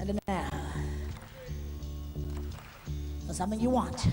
And now. For something you want.